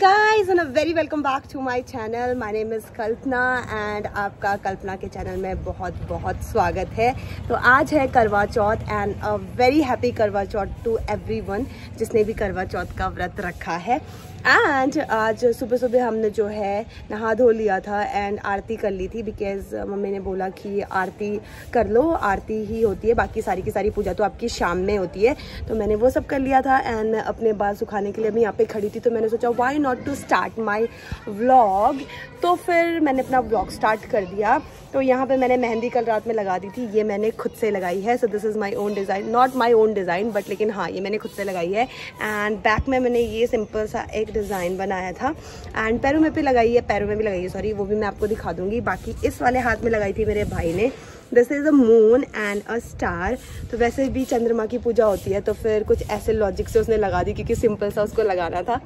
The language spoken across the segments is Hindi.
Guys and very welcome back to my channel my name is Kalpana and आपका कल्पना के चैनल में बहुत बहुत स्वागत है। तो आज है Karwa Chauth and a very happy Karwa Chauth to everyone जिसने भी करवा चौथ का व्रत रखा है। एंड आज सुबह सुबह हमने जो है नहा धो लिया था एंड आरती कर ली थी बिकॉज़ मम्मी ने बोला कि आरती कर लो, आरती ही होती है, बाकी सारी की सारी पूजा तो आपकी शाम में होती है। तो मैंने वो सब कर लिया था एंड अपने बाल सुखाने के लिए मैं यहाँ पे खड़ी थी तो मैंने सोचा why not to start my vlog तो फिर मैंने अपना व्लॉग स्टार्ट कर दिया। तो यहाँ पे मैंने मेहंदी कल रात में लगा दी थी। ये मैंने खुद से लगाई है। So this is my own design not my own design but लेकिन हाँ ये मैंने खुद से लगाई है। एंड बैक में मैंने ये सिंपल सा एक डिज़ाइन बनाया था। एंड पैरों में भी लगाई है, पैरों में भी लगाई है सॉरी वो भी मैं आपको दिखा दूँगी। बाकी इस वाले हाथ में लगाई थी मेरे भाई ने। This is a moon and a star तो वैसे भी चंद्रमा की पूजा होती है तो फिर कुछ ऐसे लॉजिक से उसने लगा दी, क्योंकि सिंपल सा उसको लगाना था।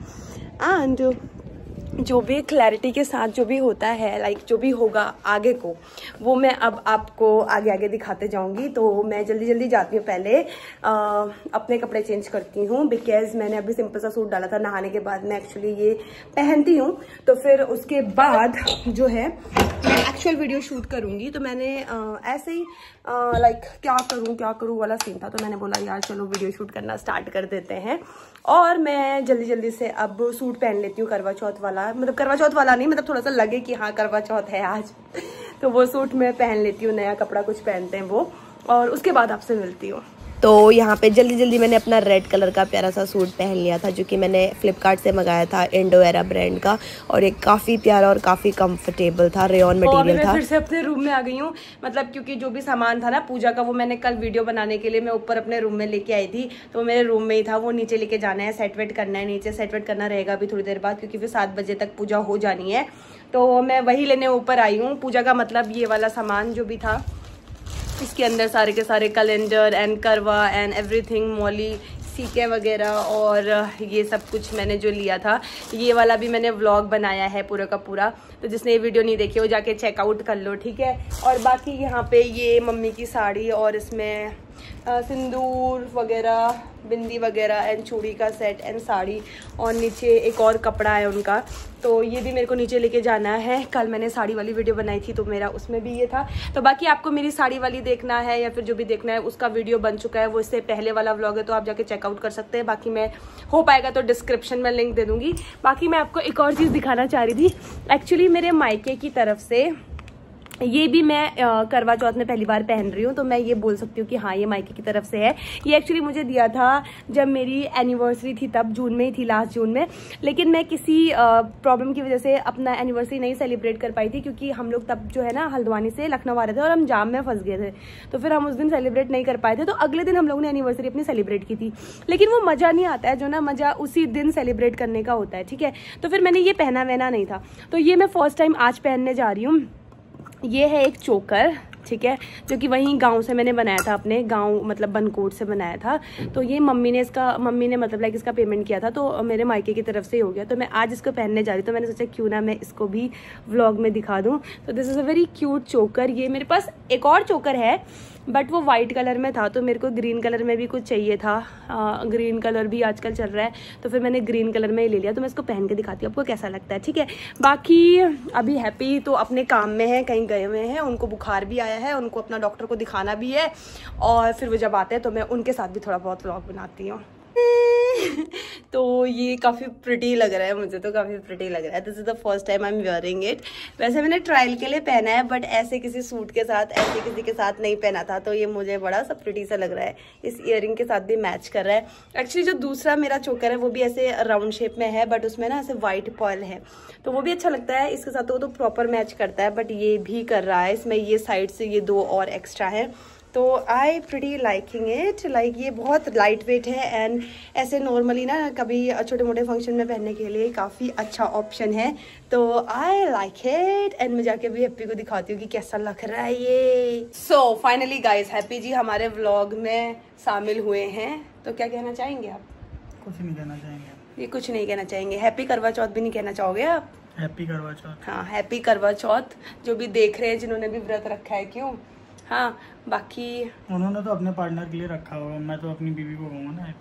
एंड जो भी क्लैरिटी के साथ जो भी होता है लाइक जो भी होगा आगे को वो मैं अब आपको आगे आगे दिखाते जाऊँगी। तो मैं जल्दी जल्दी जाती हूँ पहले। आ, अपने कपड़े चेंज करती हूँ बिकॉज़ मैंने अभी सिंपल सा सूट डाला था नहाने के बाद। मैं एक्चुअली ये पहनती हूँ। तो फिर उसके बाद जो है मैं एक्चुअल वीडियो शूट करूँगी। तो मैंने आ, ऐसे ही लाइक क्या करूँ क्या करूँ वाला सीन था। तो मैंने बोला यार चलो वीडियो शूट करना स्टार्ट कर देते हैं। और मैं जल्दी जल्दी से अब सूट पहन लेती हूँ करवा चौथ वाला। मतलब करवा चौथ वाला नहीं मतलब थोड़ा सा लगे कि हाँ करवा चौथ है आज। तो वो सूट मैं पहन लेती हूँ, नया कपड़ा कुछ पहनते हैं वो। और उसके बाद आपसे मिलती हूँ। तो यहाँ पे जल्दी जल्दी मैंने अपना रेड कलर का प्यारा सा सूट पहन लिया था जो कि मैंने फ्लिपकार्ट से मंगाया था इंडोएरा ब्रांड का और एक काफ़ी प्यारा और काफ़ी कंफर्टेबल था रेन मटेरियल था। फिर से अपने रूम में आ गई हूँ मतलब क्योंकि जो भी सामान था ना पूजा का वो मैंने कल वीडियो बनाने के लिए मैं ऊपर अपने रूम में लेके आई थी तो मेरे रूम में ही था वो नीचे लेके जाना है सेट वेट करना है नीचे सेट वेट करना रहेगा अभी थोड़ी देर बाद क्योंकि फिर सात बजे तक पूजा हो जानी है। तो मैं वही लेने ऊपर आई हूँ पूजा का मतलब ये वाला सामान जो भी था इसके अंदर सारे के सारे calendar and Karwa and everything Molly, सीके वगैरह और ये सब कुछ मैंने जो लिया था, ये वाला भी मैंने व्लॉग बनाया है पूरा का पूरा। तो जिसने ये वीडियो नहीं देखी, वो जाके चेकआउट कर लो, ठीक है? और बाकी यहाँ पे ये मम्मी की साड़ी और इसमें सिंदूर वगैरह, बिंदी वगैरह एंड चूड़ी का सेट एंड साड़ी, और नीचे एक और कपड़ा है उनका। तो ये भी मेरे को नीचे लेके जाना है। कल मैंने साड़ी वाली वीडियो बनाई थी तो मेरा उसमें भी ये था। तो बाकी आपको मेरी साड़ी वाली देखना है, या फिर जो भी देखना है, उसका वीडियो बन चुका है। वो इससे पहले वाला व्लॉग है तो आप जाके चेकआउट कर सकते हैं। बाकी मैं, हो पाएगा तो डिस्क्रिप्शन में लिंक दे दूँगी। बाकी मैं आपको एक और चीज़ दिखाना चाह रही थी। एक्चुअली मेरे मायके की तरफ़ से ये भी मैं करवा चौथ में पहली बार पहन रही हूँ तो मैं ये बोल सकती हूँ कि हाँ ये मायके की तरफ़ से है। ये एक्चुअली मुझे दिया था जब मेरी एनिवर्सरी थी, तब जून में ही थी लास्ट जून में। लेकिन मैं किसी प्रॉब्लम की वजह से अपना एनिवर्सरी नहीं सेलिब्रेट कर पाई थी, क्योंकि हम लोग तब जो है ना, हल्द्वानी से लखनऊ आ रहे थे और हम जाम में फंस गए थे। तो फिर हम उस दिन सेलिब्रेट नहीं कर पाए थे तो अगले दिन हम लोगों ने एनिवर्सरी अपनी सेलिब्रेट की थी। लेकिन वो मज़ा नहीं आता है, जो ना मज़ा उसी दिन सेलिब्रेट करने का होता है, ठीक है? तो फिर मैंने ये पहना वहना नहीं था। तो ये मैं फ़र्स्ट टाइम आज पहनने जा रही हूँ। ये है एक चोकर, ठीक है? जो कि वहीं गाँव से मैंने बनाया था अपने, गाँव मतलब बनकोट से बनाया था। तो ये मम्मी ने इसका, मम्मी ने मतलब लाइक इसका पेमेंट किया था। तो मेरे मायके की तरफ़ से ही हो गया। तो मैं आज इसको पहनने जा रही हूँ। तो मैंने सोचा क्यों ना मैं इसको भी व्लॉग में दिखा दूँ। तो this is a very cute choker. ये मेरे पास एक और चोकर है। बट वो वाइट कलर में था तो मेरे को ग्रीन कलर में भी कुछ चाहिए था। आ, ग्रीन कलर भी आजकल चल रहा है तो फिर मैंने ग्रीन कलर में ही ले लिया तो मैं इसको पहन के दिखाती हूँ। आपको कैसा लगता है? ठीक है? बाकी अभी हैप्पी तो अपने काम में है कहीं गए हुए हैं उनको बुखार भी आया है उनको अपना डॉक्टर को दिखाना भी है और फिर वो जब आते हैं तो मैं उनके साथ भी थोड़ा बहुत व्लॉग बनाती हूँ। तो ये काफ़ी प्रिटी लग रहा है, मुझे तो काफ़ी प्रिटी लग रहा है। This is the first time I am wearing it वैसे मैंने ट्रायल के लिए पहना है बट ऐसे किसी सूट के साथ, ऐसे किसी के साथ नहीं पहना था तो ये मुझे बड़ा सा प्रिटी सा लग रहा है। इस इयर के साथ भी मैच कर रहा है। एक्चुअली जो दूसरा मेरा चोकर है, वो भी ऐसे राउंड शेप में है बट उसमें ना ऐसे वाइट पॉल है। तो वो भी अच्छा लगता है, इसके साथ तो वो तो प्रॉपर मैच करता है बट ये भी कर रहा है। इसमें ये साइड से ये दो और एक्स्ट्रा है। तो I pretty liking it like ये बहुत लाइट वेट है एंड ऐसे नॉर्मली ना कभी छोटे मोटे फ़ंक्शन में पहनने के लिए काफ़ी अच्छा ऑप्शन है। तो आई लाइक इट एंड मैं जाके भी हैप्पी को दिखाती हूँ कि कैसा लग रहा है ये। So finally guys Happy ji हमारे व्लॉग में शामिल हुए हैं। तो क्या कहना चाहेंगे आप? कुछ नहीं कहना चाहेंगे। ये कुछ नहीं कहना चाहेंगे। हैप्पी करवा चौथ भी नहीं कहना चाहोगे आप? हैप्पी करवा चौथ। हाँ हैप्पी करवा चौथ। जो भी देख रहे हैं जिन्होंने भी व्रत रखा है क्यों? हाँ बाकी उन्होंने तो अपने पार्टनर के लिए रखा होगा मैं तो अपनी बीवी को कहूँगा ना।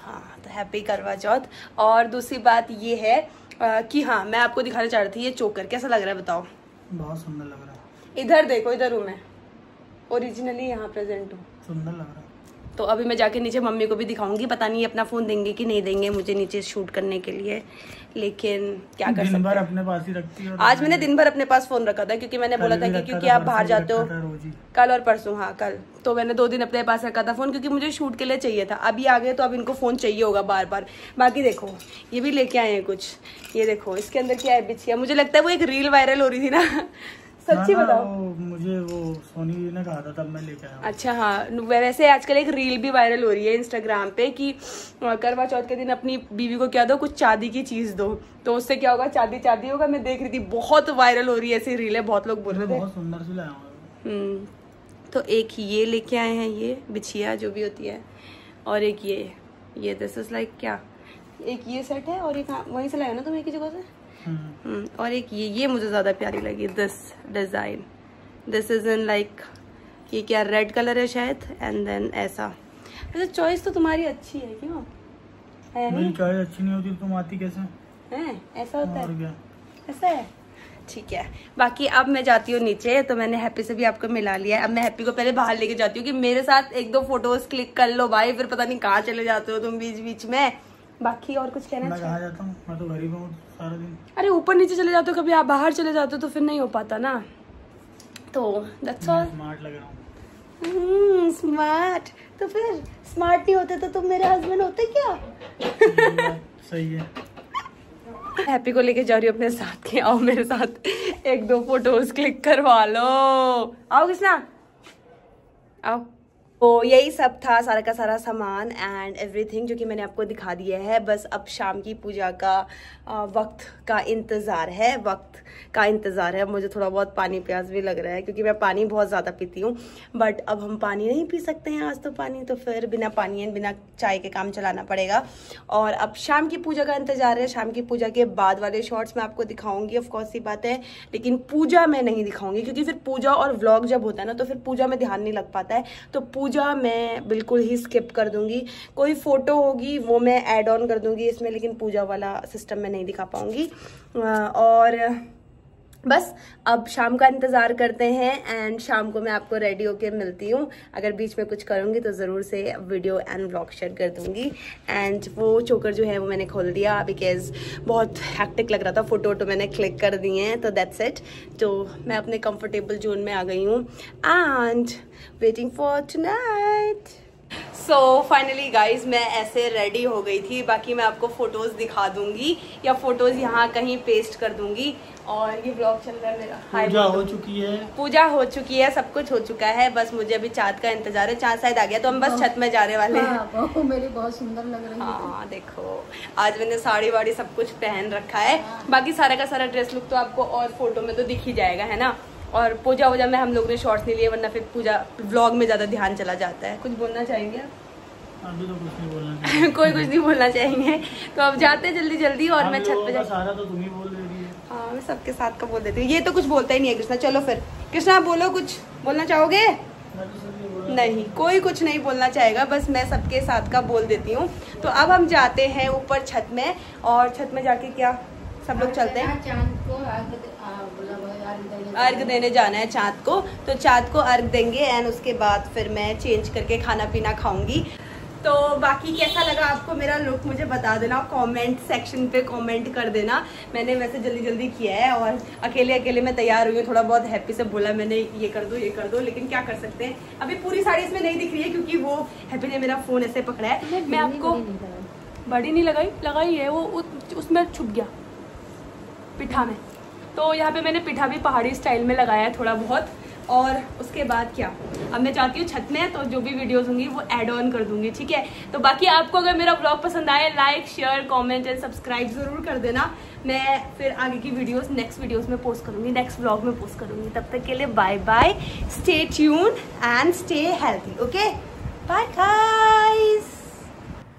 हाँ तो हैप्पी करवा चौथ। और दूसरी बात ये है आ, कि हाँ मैं आपको दिखाना चाह रही थी ये चोकर कैसा लग रहा है बताओ? बहुत सुंदर लग रहा है। इधर देखो इधर हूँ मैं। ओरिजिनली यहाँ प्रेजेंट हूँ। सुंदर लग रहा है। तो अभी मैं जाके नीचे मम्मी को भी दिखाऊँगी पता नहीं अपना फ़ोन देंगे कि नहीं देंगे मुझे नीचे शूट करने के लिए। लेकिन क्या कर दिन सकते भर अपने पास ही रखती है आज मैंने दिन भर अपने पास फ़ोन रखा था क्योंकि मैंने बोला था कि क्योंकि आप बाहर जाते हो। ही। कल और परसों हाँ कल। तो मैंने दो दिन अपने पास रखा था फ़ोन क्योंकि मुझे शूट के लिए चाहिए था। अभी आ गए तो अब इनको फ़ोन चाहिए होगा बार बार बाकी देखो ये भी लेके आए हैं कुछ। ये देखो इसके अंदर क्या है बिछिया। मुझे लगता है वो एक रील वायरल हो रही थी ना। सच्ची बताओ। मुझे वो सोनी ने कहा था तब मैं लेके आया। अच्छा हाँ वैसे आजकल एक रील भी वायरल हो रही है इंस्टाग्राम पे कि करवा चौथ के दिन अपनी बीवी को क्या दो कुछ चांदी की चीज़ दो। तो उससे क्या होगा चांदी चांदी होगा मैं देख रही थी बहुत वायरल हो रही है ऐसी रील है बहुत लोग बोल रहे थे। बहुत सुंदर से लाया हम्म, तो एक ये लेके आए हैं ये बिछिया जो भी होती है और एक ये ये दिस इज़ लाइक क्या? एक ये सेट है और एक हाँ, वहीं से लाया ना तुम एक ही जगह से? और एक ये ये मुझे ज़्यादा प्यारी लगी this design this is in like ये क्या रेड कलर है शायद एंड देन ऐसा. वैसे चॉइस तो तुम्हारी अच्छी है क्यों? है नहीं? चॉइस अच्छी नहीं होती तुम आती कैसे? है? ऐसा होता है? ऐसा है? ठीक है. बाकी अब मैं जाती हूँ नीचे तो मैंने हैप्पी से भी आपको मिला लिया है. अब मैं हैप्पी को पहले बाहर लेके जाती हूँ कि मेरे साथ एक दो फ़ोटोज़ क्लिक कर लो भाई फिर पता नहीं कहाँ चले जाते हो तुम बीच बीच में. बाकी और कुछ कहना मैं कहाँ जाता हूँ? मैं तो घर ही। अरे ऊपर नीचे चले जाते हो कभी आप बाहर चले जाते हो तो फिर नहीं हो पाता ना। तो दैट्स ऑल स्मार्ट लग रहा हूँ। स्मार्ट तो फिर स्मार्ट नहीं होते तो तुम मेरे हस्बैंड होते क्या? सही है। हैप्पी को लेके जा रही हूँ अपने साथ के आओ मेरे साथ एक दो फ़ोटोज़ क्लिक करवा लो। आओ कृष्णा। आओ। तो यही सब था सारा का सारा सामान एंड एवरीथिंग जो कि मैंने आपको दिखा दिया है। बस अब शाम की पूजा का वक्त का इंतज़ार है, वक्त का इंतज़ार है। मुझे थोड़ा बहुत पानी प्यास भी लग रहा है क्योंकि मैं पानी बहुत ज़्यादा पीती हूँ। बट अब हम पानी नहीं पी सकते हैं आज तो पानी तो फिर बिना पानी एंड बिना चाय के काम चलाना पड़ेगा। और अब शाम की पूजा का इंतज़ार है। शाम की पूजा के बाद वाले शॉर्ट्स मैं आपको दिखाऊँगी ऑफकोर्स ये बात है। लेकिन पूजा मैं नहीं दिखाऊँगी क्योंकि फिर पूजा और व्लॉग जब होता है ना तो फिर पूजा में ध्यान नहीं लग पाता है। तो पूजा मैं बिल्कुल ही स्किप कर दूँगी। कोई फ़ोटो होगी, वो मैं ऐड ऑन कर दूँगी इसमें, लेकिन पूजा वाला सिस्टम मैं नहीं दिखा पाऊँगी। और बस, अब शाम का इंतज़ार करते हैं एंड शाम को मैं आपको रेडी होके मिलती हूँ। अगर बीच में कुछ करूँगी तो ज़रूर से वीडियो एंड ब्लॉग शेयर कर दूँगी। एंड वो चोकर जो है वो मैंने खोल दिया बिकॉज़ बहुत हैक्टिक लग रहा था। फ़ोटो वोटो मैंने क्लिक कर दिए हैं तो दैट्स इट तो मैं अपने कंफर्टेबल जोन में आ गई हूँ। And waiting for tonight so finally guys मैं ऐसे रेडी हो गई थी। बाकी मैं आपको फ़ोटोज़ दिखा दूँगी या फ़ोटोज़ यहाँ कहीं पेस्ट कर दूँगी। और ये ब्लॉग चल रहा है मेरा। पूजा हो चुकी है। पूजा हो चुकी है सब कुछ हो चुका है। बस मुझे अभी चाँद का इंतज़ार है। चाँद शायद आ गया तो हम बस छत में जाने वाले हैं। हाँ, मेरी बहुत सुंदर लग रही है। हाँ देखो। आज मैंने साड़ी वाड़ी सब कुछ पहन रखा है। बाकी सारा का सारा ड्रेस लुक तो आपको और फ़ोटो में तो दिख ही जाएगा है ना? और पूजा वूजा में हम लोग ने शॉर्ट्स नहीं लिए वरना फिर पूजा व्लॉग में ज़्यादा ध्यान चला जाता है। कुछ बोलना चाहेंगे आप? अभी तो कुछ नहीं बोलना चाहिए कोई कुछ नहीं बोलना चाहेंगे। तो अब जाते हैं जल्दी जल्दी और मैं छत पे का जा सारा तो तुम ही बोल रही हाँ। मैं सबके साथ का बोल देती हूँ। ये तो कुछ बोलता ही नहीं है कृष्णा। चलो फिर। कृष्णा आप बोलो कुछ। बोलना चाहोगे? मैं तो नहीं कोई कुछ नहीं बोलना चाहेगा। बस मैं सबके साथ का बोल देती हूँ। तो अब हम जाते हैं ऊपर छत में। और छत में जाके क्या? सब लोग चलते हैं। चाँद को अर्घ देने जाना है चाँद को। तो चाँद को अर्घ देंगे एंड उसके बाद फिर मैं चेंज करके खाना पीना खाऊँगी। तो बाकी कैसा लगा आपको मेरा लुक मुझे बता देना। कमेंट सेक्शन पे कमेंट कर देना। मैंने वैसे जल्दी जल्दी किया है और अकेले अकेले मैं तैयार हुई हूँ। थोड़ा बहुत हैप्पी से बोला मैंने ये कर दो ये कर दो लेकिन क्या कर सकते हैं? अभी पूरी साड़ी इसमें नहीं दिख रही है क्योंकि वो हैप्पी ने मेरा फ़ोन ऐसे पकड़ा है। मैं आपको बड़ी नहीं लगाई लगाई है वो उसमें छुप गया। पिठा में। तो यहाँ पे मैंने पिठा भी पहाड़ी स्टाइल में लगाया है थोड़ा बहुत। और उसके बाद क्या? अब मैं चाहती हूँ छत में तो जो भी वीडियोस होंगी वो एड ऑन कर दूँगी, ठीक है? तो बाकी आपको अगर मेरा ब्लॉग पसंद आए like share comment and subscribe ज़रूर कर देना। मैं फिर आगे की वीडियोस नेक्स्ट वीडियोस में पोस्ट करूँगी नेक्स्ट ब्लॉग में पोस्ट करूँगी। तब तक के लिए bye bye stay tune and stay healthy okay bye guys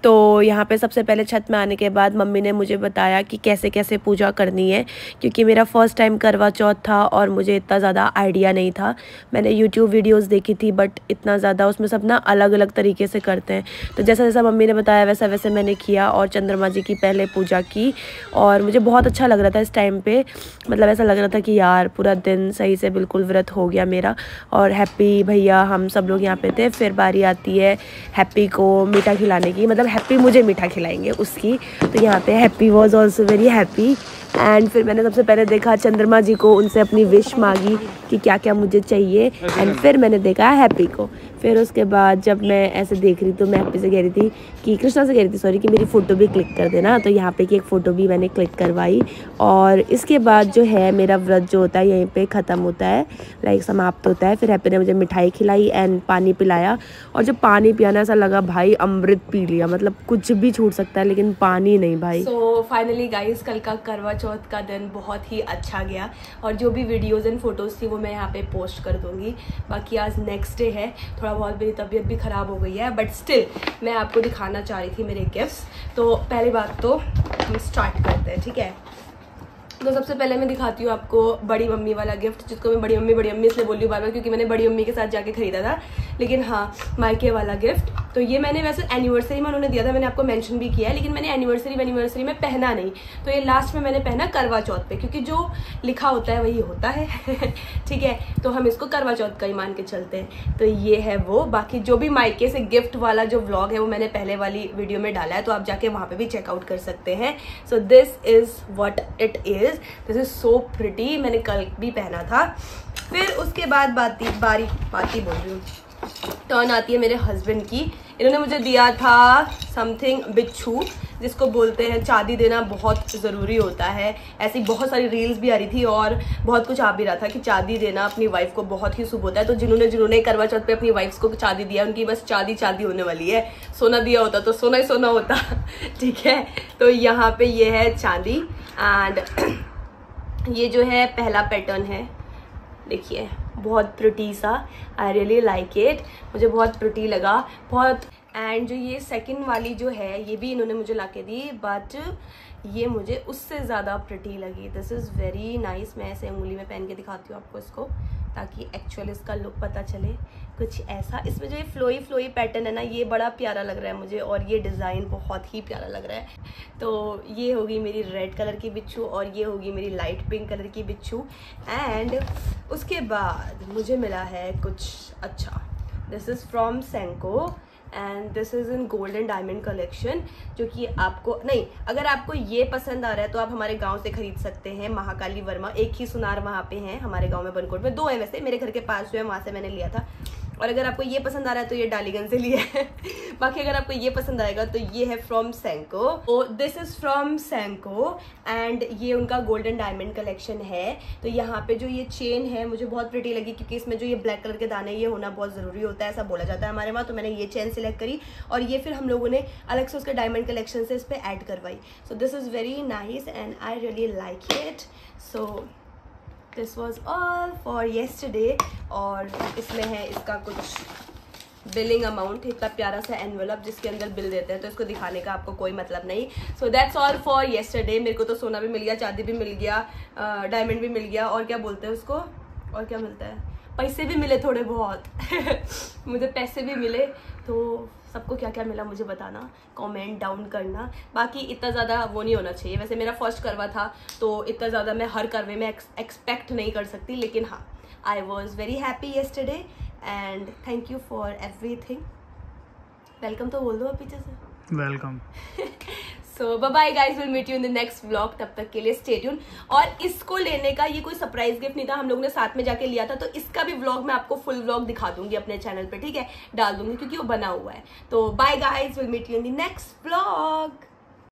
तो यहाँ पे सबसे पहले छत में आने के बाद मम्मी ने मुझे बताया कि कैसे कैसे पूजा करनी है, क्योंकि मेरा फ़र्स्ट टाइम करवा चौथ था और मुझे इतना ज़्यादा आइडिया नहीं था। मैंने यूट्यूब वीडियोस देखी थी बट इतना ज़्यादा उसमें सब ना अलग अलग तरीके से करते हैं। तो जैसा जैसा मम्मी ने बताया वैसा वैसे मैंने किया और चंद्रमा जी की पहले पूजा की और मुझे बहुत अच्छा लग रहा था इस टाइम पर मतलब ऐसा लग रहा था कि यार, पूरा दिन सही से बिल्कुल व्रत हो गया मेरा और हैप्पी भैया हम सब लोग यहाँ पे थे, फिर बारी आती है हैप्पी को मीठा खिलाने की। मतलब हैप्पी मुझे मीठा खिलाएँगे उसकी। तो यहाँ पे Happy was also very happy and फिर मैंने सबसे पहले देखा चंद्रमा जी को, उनसे अपनी विश मांगी कि क्या क्या मुझे चाहिए। एंड फिर मैंने देखा हैप्पी को। फिर उसके बाद जब मैं ऐसे देख रही तो मैं हैप्पी से कह रही थी कि, कृष्णा से कह रही थी सॉरी कि मेरी फ़ोटो भी क्लिक कर देना। तो यहाँ पे की एक फ़ोटो भी मैंने क्लिक करवाई। और इसके बाद जो है, मेरा व्रत जो होता है, यहीं पे ख़त्म होता है। लाइक समाप्त होता है। फिर हैप्पी ने मुझे मिठाई खिलाई एंड पानी पिलाया। और जब पानी पियाना ऐसा लगा, भाई, अमृत पी लिया। कुछ भी छूट सकता है, लेकिन पानी नहीं भाई। सो फाइनली गाइज़ कल का करवा चौथ का दिन बहुत ही अच्छा गया। और जो भी वीडियोज़ एंड फ़ोटोज़ थी, वो मैं यहाँ पे पोस्ट कर दूँगी। बाकी आज नेक्स्ट डे है, थोड़ा बहुत मेरी तबीयत भी ख़राब हो गई है बट स्टिल मैं आपको दिखाना चाह रही थी मेरे गिफ्ट्स तो पहली बात तो हम स्टार्ट करते हैं, ठीक है? तो सबसे पहले मैं दिखाती हूँ आपको बड़ी मम्मी वाला गिफ्ट जिसको मैं बड़ी मम्मी बड़ी मम्मी इसलिए बोल हूँ बार बार, क्योंकि मैंने बड़ी मम्मी के साथ जाके खरीदा था। लेकिन हाँ मायके वाला गिफ्ट तो ये मैंने वैसे एनिवर्सरी में उन्होंने दिया था, मैंने आपको मेंशन भी किया है, लेकिन मैंने एनिवर्सरी एनिवर्सरी में पहना नहीं। तो ये लास्ट में मैंने पहना करवा चौथ पे, क्योंकि जो लिखा होता है, वही होता है। ठीक है तो हम इसको करवा चौथ का ही मान के चलते हैं। तो ये है वो। बाकी जो भी मायके से गिफ्ट वाला जो व्लॉग है, वो मैंने पहले वाली वीडियो में डाला है तो आप जाके वहाँ पर भी चेकआउट कर सकते हैं। So this is what it is this is so pretty मैंने कल भी पहना था। फिर उसके बाद बाती, बारी, बाती बोल रही हूँ। टर्न आती है मेरे हस्बैंड की। इन्होंने मुझे दिया था समथिंग बिच्छू, जिसको बोलते हैं चांदी देना बहुत ज़रूरी होता है। ऐसी बहुत सारी रील्स भी आ रही थी और बहुत कुछ आ भी रहा था कि चांदी देना अपनी वाइफ को बहुत ही शुभ होता है। तो जिन्होंने जिन्होंने करवा चौथ पे अपनी वाइफ्स को चांदी दिया, उनकी बस चांदी चांदी होने वाली है। सोना दिया होता तो सोना ही सोना होता, ठीक है? तो यहाँ पे ये है चांदी एंड ये जो है पहला पैटर्न है। देखिए। बहुत प्रटी सा। आई रियली लाइक इट मुझे बहुत प्रटी लगा। बहुत एंड जो ये सेकंड वाली जो है, ये भी इन्होंने मुझे ला के दी बट ये मुझे उससे ज़्यादा प्रटी लगी। दिस इज़ वेरी नाइस मैं ऐसे उंगली में पहन के दिखाती हूँ आपको इसको, ताकि एक्चुअल इसका लुक पता चले। कुछ ऐसा। इसमें जो ये फ्लोई फ्लोई पैटर्न है ना, ये बड़ा प्यारा लग रहा है मुझे और ये डिज़ाइन बहुत ही प्यारा लग रहा है। तो ये होगी मेरी रेड कलर की बिच्छू और ये होगी मेरी लाइट पिंक कलर की बिच्छू। एंड उसके बाद मुझे मिला है कुछ अच्छा this is from Senco and this is in gold and diamond collection जो कि आपको, नहीं, अगर आपको ये पसंद आ रहा है तो आप हमारे गाँव से खरीद सकते हैं महाकाली वर्मा। एक ही सुनार वहाँ पे हैं, हमारे गाँव में बनकोट में। दो है वैसे, मेरे घर के पास जो है, वहाँ से मैंने लिया था। और अगर आपको ये पसंद आ रहा है तो ये डालीगंज से लिया है। बाकी अगर आपको ये पसंद आएगा तो ये है फ्रॉम सेंको तो this is from Senco and ये उनका गोल्डन डायमंड कलेक्शन है। तो यहाँ पे जो ये चेन है, मुझे बहुत प्रिटी लगी, क्योंकि इसमें जो ये ब्लैक कलर के दाने, ये होना बहुत ज़रूरी होता है, ऐसा बोला जाता है हमारे वहाँ। तो मैंने ये चेन सिलेक्ट करी, और ये फिर हम लोगों ने अलग से उसके डायमंड कलेक्शन से इस पर ऐड करवाई। So this is very nice and I really like it so this was all for yesterday और इसमें है इसका कुछ बिलिंग अमाउंट इतना प्यारा सा एनवेलप जिसके अंदर बिल देते हैं तो इसको दिखाने का आपको कोई मतलब नहीं। So that's all for yesterday मेरे को तो सोना भी मिल गया, चांदी भी मिल गया डायमंड भी मिल गया और क्या बोलते हैं उसको? और क्या मिलता है? पैसे भी मिले थोड़े बहुत। मुझे पैसे भी मिले। तो सबको क्या क्या मिला मुझे बताना कमेंट डाउन करना। बाकी इतना ज़्यादा वो नहीं होना चाहिए। वैसे मेरा फ़र्स्ट करवा था तो इतना ज़्यादा मैं हर करवे में एक्सपेक्ट नहीं कर सकती लेकिन हाँ I was very happy yesterday and thank you for everything welcome तो बोल दो पीछे से welcome so bye guys will meet you in the next vlog तब तक के लिए स्टेडियम और इसको लेने का ये कोई सरप्राइज़ गिफ्ट नहीं था. हम लोगों ने साथ में जाके लिया था. तो इसका भी व्लॉग मैं आपको फुल व्लॉग दिखा दूँगी अपने चैनल पे, ठीक है? डाल दूँगी क्योंकि वो बना हुआ है. तो bye guys will meet you in the next vlog